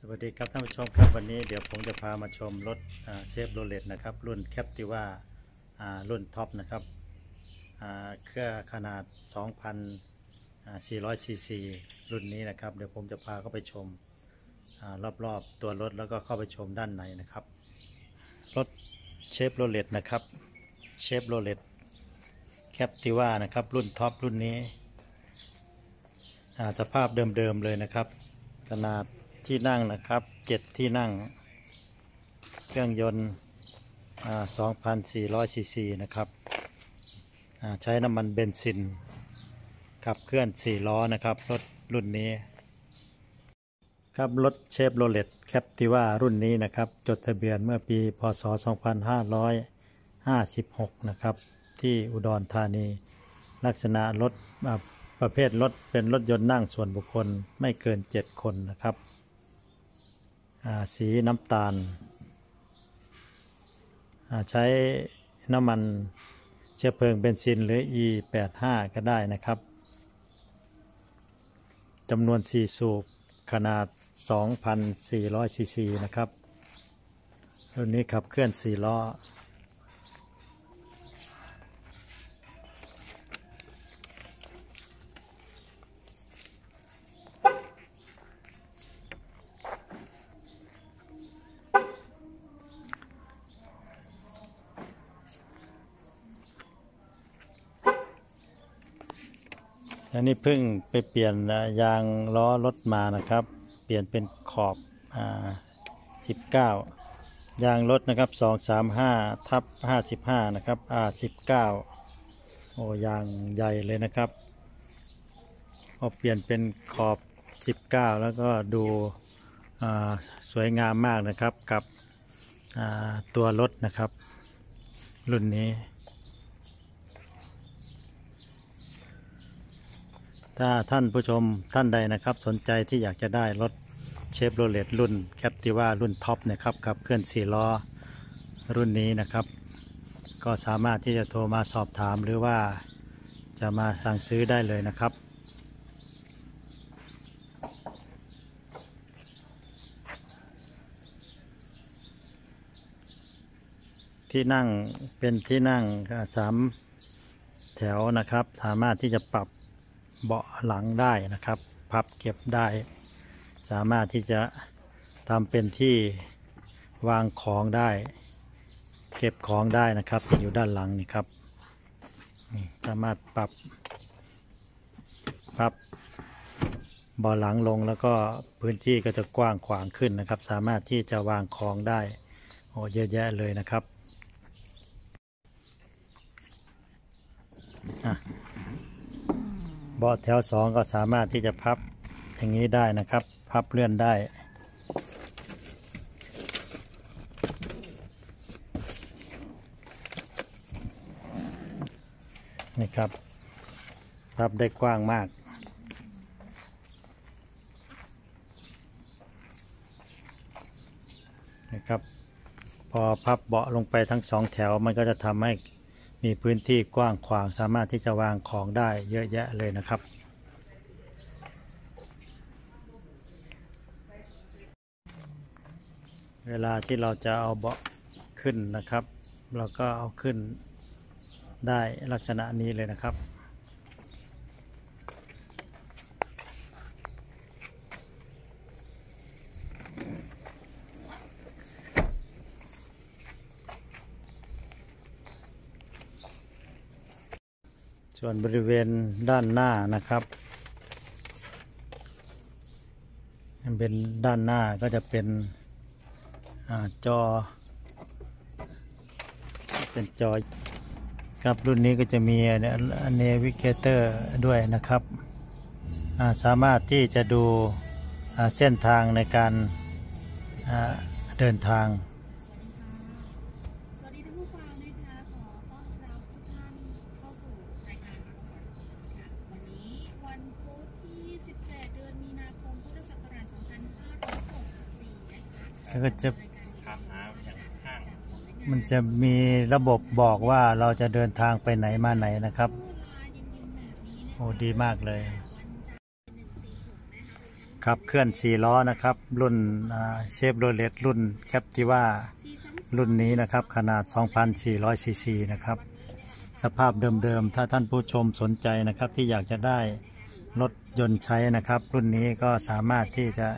สวัสดีครับท่านผู้ชมครับวันนี้เดี๋ยวผมจะพามาชมรถเชฟโรเลตนะครับ รุ่นแคปติว่ารุ่นท็อปนะครับเครื่องขนาด 2,400ซีซีรุ่นนี้นะครับ เดี๋ยวผมจะพาเข้าไปชมอรอบๆตัวรถแล้วก็เข้าไปชมด้านในนะครับ รถเชฟโรเลตนะครับเชฟโรเลตแคปติว่านะครับรุ่นท็อปรุ่นนี้สภาพเดิมๆเลยนะครับ ขนาด ที่นั่งนะครับเจ็ดที่นั่ง เครื่องยนต์อ่า2,400ซีซีนะครับใช้น้ำมันเบนซินขับเคลื่อน4ล้อนะครับรถรุ่นนี้ ครับรถเชฟโรเลตแคปติว่ารุ่นนี้นะครับ จดทะเบียนเมื่อปีพศ 2556 นะครับ ที่อุดรธานี ลักษณะรถประเภทรถเป็นรถยนต์นั่งส่วนบุคคลไม่เกิน 7 คนนะครับ สีน้ำตาล ใช้น้ำมันเชื้อเพลิงเบนซินหรือ E85 ก็ได้นะครับจำนวน 4 สูบขนาด 2,400ซีซีนะครับรุ่นนี้ขับเคลื่อน 4 ล้อ อันนี้เพิ่งไปเปลี่ยนยางล้อรถมานะครับ เปลี่ยนเป็นขอบอ่า19ยางรถนะครับ235ทับ55นะครับอ่า19โอ้ยางใหญ่เลยนะครับพอเปลี่ยนเป็นขอบ19แล้วก็ดูสวยงามมากนะครับกับตัวรถนะครับ รุ่นนี้ ถ้าท่านผู้ชมท่านใดนะครับ สนใจที่อยากจะได้รถเชฟโรเลตรุ่นแคปติว่ารุ่นท็อปนะครับขับเคลื่อน4ล้อรุ่นนี้นะครับ ก็สามารถที่จะโทรมาสอบถามหรือว่าจะมาสั่งซื้อได้เลยนะครับที่นั่งเป็นที่นั่งสามแถวนะครับ สามารถที่จะปรับ เบาะหลังได้นะครับ พับเก็บได้ สามารถที่จะทำเป็นที่วางของได้ เก็บของได้นะครับที่อยู่ด้านหลังนี่ครับสามารถปรับพับเบาะหลังลงแล้วก็พื้นที่ก็จะกว้างขวางขึ้นนะครับ สามารถที่จะวางของได้โอ้เยอะแยะเลยนะครับอะ เบาะแถวสองก็สามารถที่จะพับอย่างนี้ได้นะครับ พับเลื่อนได้ นี่ครับ พับได้กว้างมากนะครับ พอพับเบาะลงไปทั้งสองแถวมันก็จะทำให้ มีพื้นที่กว้างขวางสามารถที่จะวางของได้เยอะแยะเลยนะครับ เวลาที่เราจะเอาเบาะขึ้นนะครับ เราก็เอาขึ้นได้ลักษณะนี้เลยนะครับ ส่วนบริเวณด้านหน้านะครับเป็นด้านหน้าก็จะเป็นอจอ เป็นจอครับรุ่นนี้ก็จะมีเนวิเกเตอร์ด้วยนะครับ สามารถที่จะดูเส้นทางในการเดินทาง นะคะก็จะรายการถามหาอย่างห้างจากสำนักงานมันจะมีระบบบอกว่าเราจะเดินทางไปไหนมาไหนนะครับเวลาเย็นๆแบบนี้นะคะโอ้ดีมากเลยวันจันทร์หนึ่งสี่หกนะคะรวมทั้งขับเคลื่อน4ล้อนะครับ รุ่นเชฟโรเลตรุ่นแคปติว่ารุ่นนี้นะครับ ขนาด 2,400ซีซีนะครับ สภาพเดิมๆ ถ้าท่านผู้ชมสนใจนะครับที่อยากจะได้รถยนต์ใช้นะครับ รุ่นนี้ก็สามารถที่จะ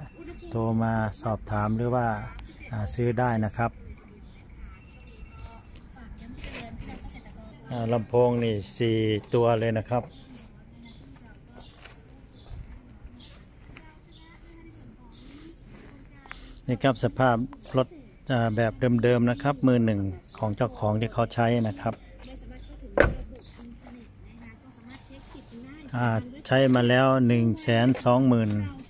โทรมาสอบถามหรือว่าาซื้อได้นะครับลำโพงนี่สี่ตัวเลยนะครับ นี่ครับสภาพรถแบบเดิมๆนะครับ มือหนึ่งของเจ้าของที่เขาใช้นะครับไม่สามารถเข้าถึงระบบอินเทอร์เน็ตนะคะก็สอ่าใช้มาแล้ว 1 2 2 2 0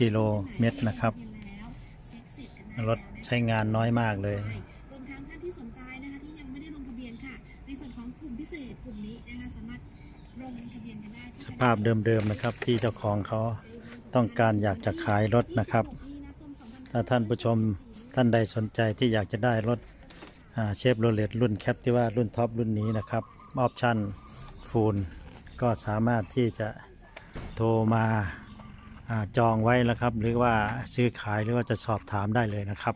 กิโลเมตรนะครับแล้วเช็คสิทธิ์กันได้รถใช้งานน้อยมากเลยรวมทั้งท่านที่สนใจนะคะที่ยังไม่ได้ลงทะเบียนค่ะ ในส่วนของกลุ่มพิเศษกลุ่มนี้นะคะสามารถลงทะเบียนกันได้ที่สภาพเดิมๆนะครับ ที่เจ้าของเขาต้องการอยากจะขายรถนะครับ ถ้าท่านผู้ชมท่านใดสนใจที่อยากจะได้รถเชฟโรเลตรุ่นแคปที่ว่ารุ่นท็อปรุ่นนี้นะครับออปชั่นฟูลก็สามารถที่จะโทรมาอา จองไว้แล้วครับ หรือว่าซื้อขายหรือว่าจะสอบถามได้เลยนะครับ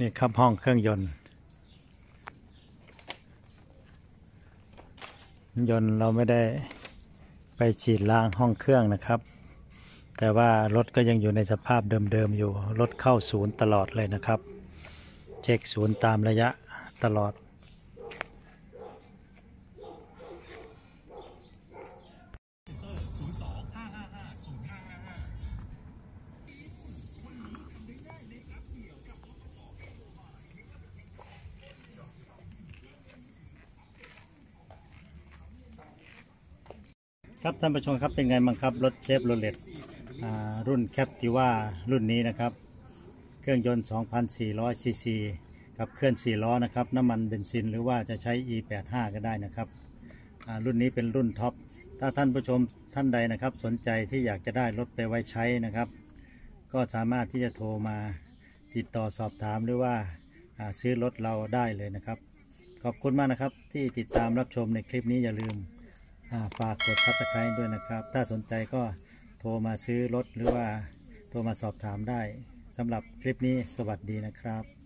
นี่ครับห้องเครื่องยนต์ ยนต์เราไม่ได้ไปฉีดล้างห้องเครื่องนะครับ แต่ว่ารถก็ยังอยู่ในสภาพเดิมๆอยู่ รถเข้าศูนย์ตลอดเลยนะครับ เช็คศูนย์ตามระยะตลอด ครับท่านผู้ชมครับเป็นไงบ้างครับรถเชฟโรเลตรุ่นแคปติว่ารุ่นนี้นะครับ เครื่องยนต์ 2,400ซีซีขับเคลื่อน4ล้อนะครับน้ำมันเบนซินหรือว่าจะใช้ E85 ก็ได้นะครับรุ่นนี้เป็นรุ่นท็อปถ้าท่านผู้ชมท่านใดนะครับ สนใจที่อยากจะได้รถไปไว้ใช้นะครับ ก็สามารถที่จะโทรมาติดต่อสอบถามหรือว่าซื้อรถเราได้เลยนะครับ ขอบคุณมากนะครับที่ติดตามรับชมในคลิปนี้อย่าลืม อ่าฝากกด subscribe ด้วยนะครับ ถ้าสนใจก็โทรมาซื้อรถหรือว่าโทรมาสอบถามได้สำหรับคลิปนี้สวัสดีนะครับ